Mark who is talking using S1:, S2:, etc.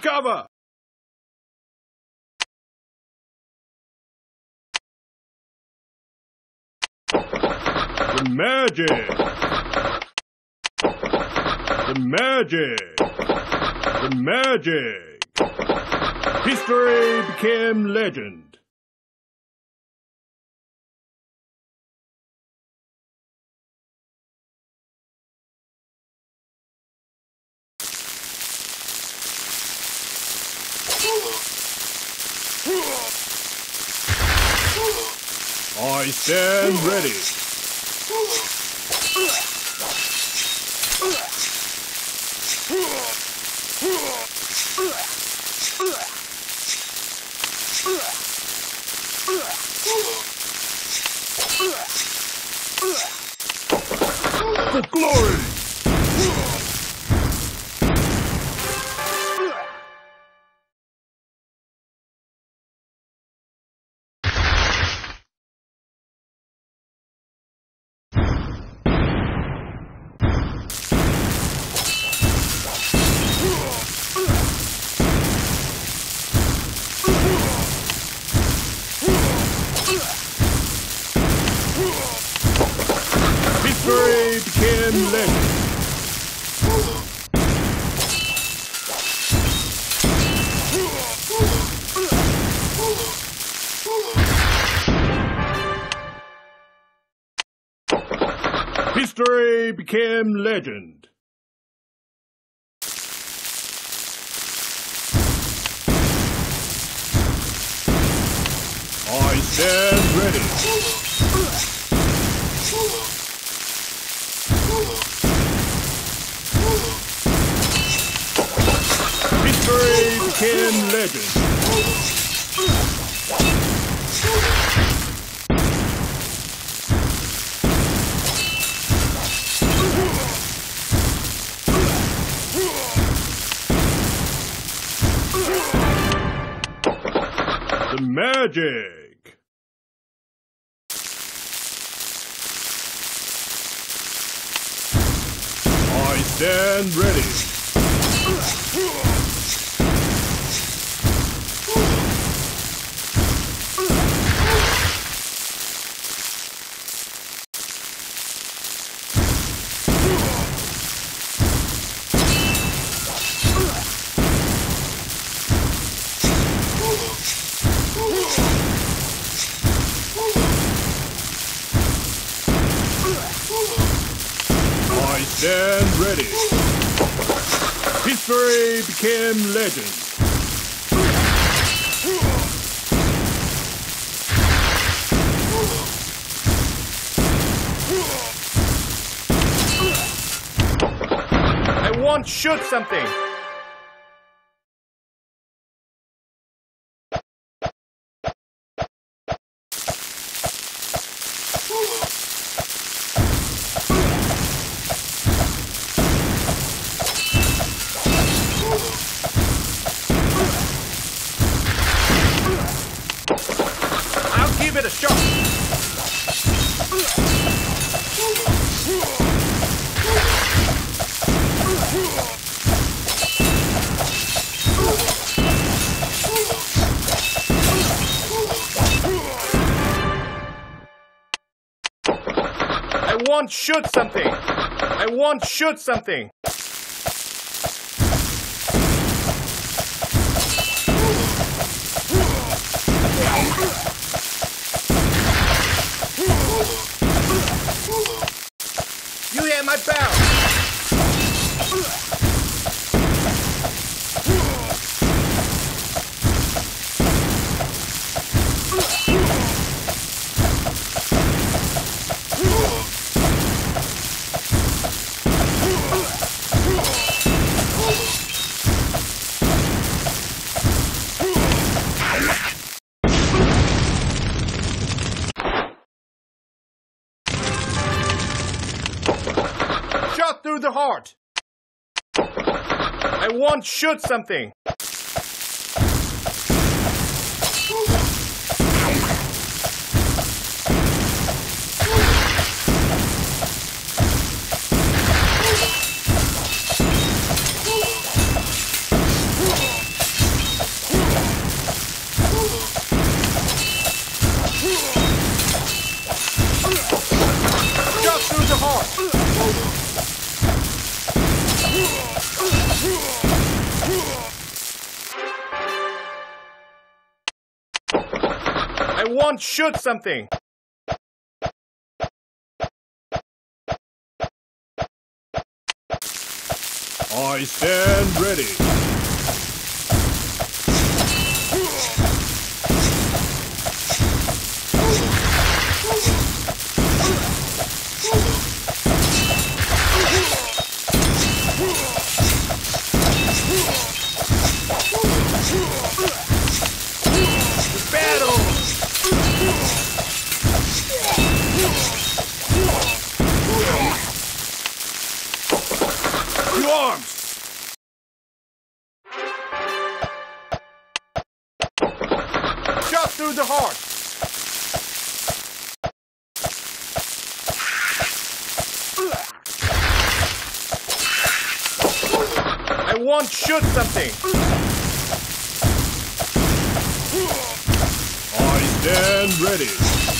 S1: Cover! The magic! The magic! The magic! History became legend. I stand ready. Legend. History became legend. I stand ready. Legend. The magic. I stand ready. history became legend.
S2: I want shoot something. I'll give it a shot. I want shoot something. I want shoot something. through the heart. I want shoot something. Shot. I want shoot something!
S1: I stand ready.
S2: Want shoot something!
S1: I stand ready.